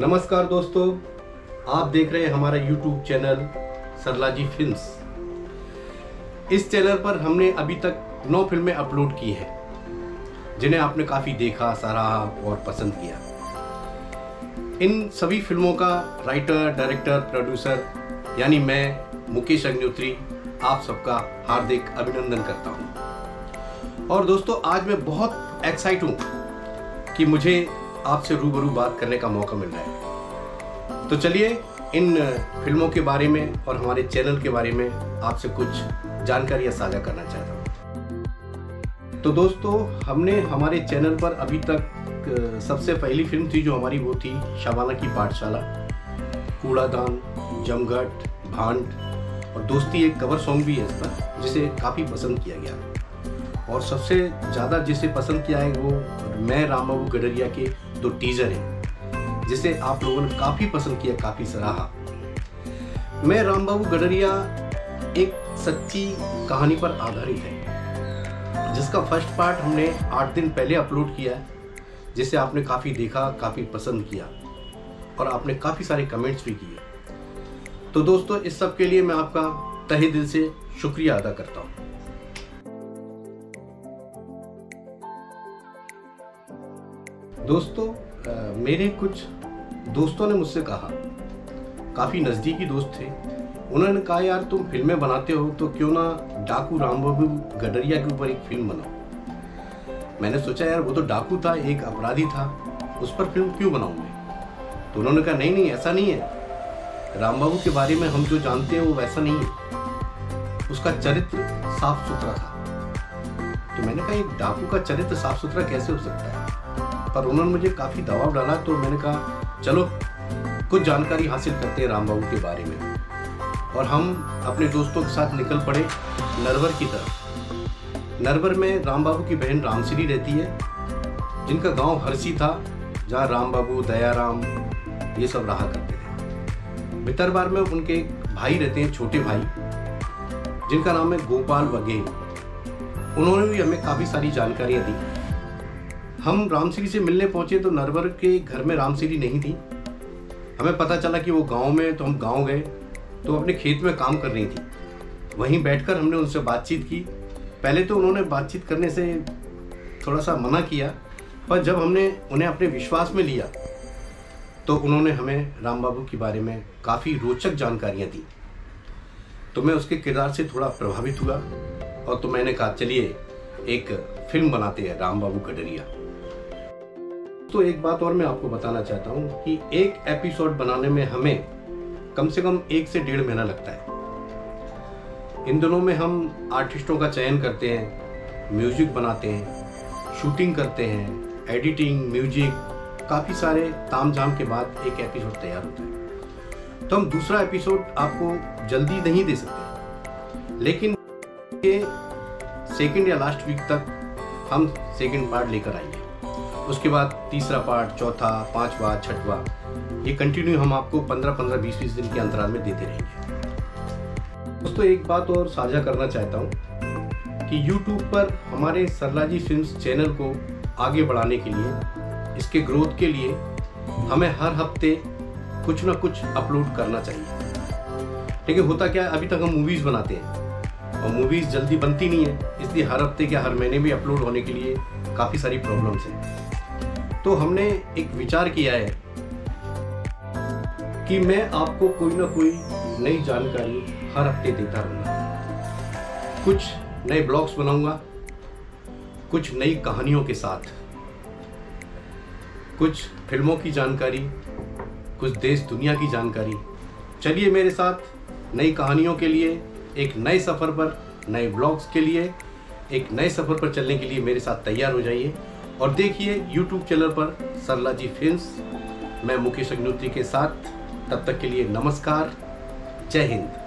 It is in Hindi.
नमस्कार दोस्तों, आप देख रहे हैं हमारा YouTube चैनल सरलाजी फिल्म्स इस चैनल पर हमने अभी तक नौ फ़िल्में अपलोड की हैं, जिन्हें आपने काफ़ी देखा सराहा और पसंद किया। इन सभी फ़िल्मों का राइटर डायरेक्टर प्रोड्यूसर यानी मैं, मुकेश अग्निहोत्री, आप सबका हार्दिक अभिनंदन करता हूँ। और दोस्तों, आज मैं बहुत एक्साइट हूँ कि मुझे आपसे रूबरू बात करने का मौका मिल रहा है। तो चलिए, इन फ़िल्मों के बारे में और हमारे चैनल के बारे में आपसे कुछ जानकारियाँ साझा करना चाहता हूँ। तो दोस्तों, हमने हमारे चैनल पर अभी तक सबसे पहली फ़िल्म थी जो हमारी वो थी, शबाना की पाठशाला। कूड़ादान, जमघट, भांड और दोस्ती एक कवर सॉन्ग भी है इस पर, जिसे काफ़ी पसंद किया गया। और सबसे ज़्यादा जिसे पसंद किया है वो मैं राम बाबू गडरिया के दो टीजर हैं, जिसे आप लोगों ने काफ़ी पसंद किया, काफ़ी सराहा। मैं राम बाबू गडरिया एक सच्ची कहानी पर आधारित है, जिसका फ़र्स्ट पार्ट हमने आठ दिन पहले अपलोड किया है, जिसे आपने काफ़ी देखा, काफ़ी पसंद किया, और आपने काफ़ी सारे कमेंट्स भी किए। तो दोस्तों, इस सब के लिए मैं आपका तहे दिल से शुक्रिया अदा करता हूँ। दोस्तों मेरे कुछ दोस्तों ने मुझसे कहा। काफ़ी नज़दीकी दोस्त थे। उन्होंने कहा, यार, तुम फ़िल्में बनाते हो तो क्यों ना डाकू राम बाबू गडरिया के ऊपर एक फ़िल्म बनाओ? मैंने सोचा, यार, वो तो डाकू था, एक अपराधी था, उस पर फ़िल्म क्यों बनाऊँ मैं? तो उन्होंने कहा, नहीं नहीं, ऐसा नहीं है। राम बाबू के बारे में हम जो जानते हैं, वो वैसा नहीं है। उसका चरित्र साफ़ सुथरा था। तो मैंने कहा, एक डाकू का चरित्र साफ़ सुथरा कैसे हो सकता है? पर उन्होंने मुझे काफ़ी दबाव डाला तो मैंने कहा, चलो, कुछ जानकारी हासिल करते हैं राम बाबू के बारे में। और हम अपने दोस्तों के साथ निकल पड़े नरवर की तरफ़। नरवर में राम बाबू की बहन रामसिरी रहती है, जिनका गाँव हरसी था, जहाँ राम बाबू, दयाराम, ये सब रहा करते थे। भितरबार में उनके भाई रहते हैं, छोटे भाई, जिनका नाम है गोपाल वघेल उन्होंने भी हमें काफ़ी सारी जानकारियाँ दी। हम रामसिरी से मिलने पहुँचे तो नरवर के घर में रामसिरी नहीं थी। हमें पता चला कि वो गाँव में तो हम गाँव गए तो अपने खेत में काम कर रही थी। वहीं बैठकर हमने उनसे बातचीत की। पहले तो उन्होंने बातचीत करने से थोड़ा सा मना किया, पर जब हमने उन्हें अपने विश्वास में लिया तो उन्होंने हमें राम बाबू के बारे में काफ़ी रोचक जानकारियाँ दी। तो मैं उसके किरदार से थोड़ा प्रभावित हुआ, और तो मैंने कहा, चलिए, एक फ़िल्म बनाते हैं राम बाबू कटरिया तो एक बात और मैं आपको बताना चाहता हूँ कि एक एपिसोड बनाने में हमें कम से कम एक से डेढ़ महीना लगता है। इन दिनों में हम आर्टिस्टों का चयन करते हैं म्यूज़िक बनाते हैं शूटिंग करते हैं एडिटिंग म्यूज़िक काफ़ी सारे ताम झाम के बाद एक एपिसोड तैयार होता है। तो हम दूसरा एपिसोड आपको जल्दी नहीं दे सकते, लेकिन सेकेंड या लास्ट वीक तक हम सेकेंड पार्ट लेकर आएँगे। उसके बाद तीसरा पार्ट, चौथा, पांचवा, छठवा, ये कंटिन्यू हम आपको पंद्रह पंद्रह, बीस बीस दिन के अंतराल में देते रहेंगे। दोस्तों, एक बात और साझा करना चाहता हूँ कि YouTube पर हमारे सरलाजी फ़िल्म चैनल को आगे बढ़ाने के लिए, इसके ग्रोथ के लिए हमें हर हफ़्ते कुछ ना कुछ अपलोड करना चाहिए। लेकिन होता क्या है, अभी तक हम मूवीज़ बनाते हैं और मूवीज़ जल्दी बनती नहीं है, इसलिए हर हफ़्ते क्या हर महीने भी अपलोड होने के लिए काफ़ी सारी प्रॉब्लम्स हैं। तो हमने एक विचार किया है कि मैं आपको कोई ना कोई नई जानकारी हर हफ़्ते देता रहूँगा। कुछ नए ब्लॉग्स बनाऊँगा, कुछ नई कहानियों के साथ, कुछ फ़िल्मों की जानकारी, कुछ देश दुनिया की जानकारी। चलिए मेरे साथ नई कहानियों के लिए, एक नए सफ़र पर, नए ब्लॉग्स के लिए, एक नए सफ़र पर चलने के लिए मेरे साथ तैयार हो जाइए। और देखिए यूट्यूब चैनल पर सरला जी फ़िल्म मैं मुकेश अग्निहोत्री के साथ, तब तक के लिए नमस्कार। जय हिंद।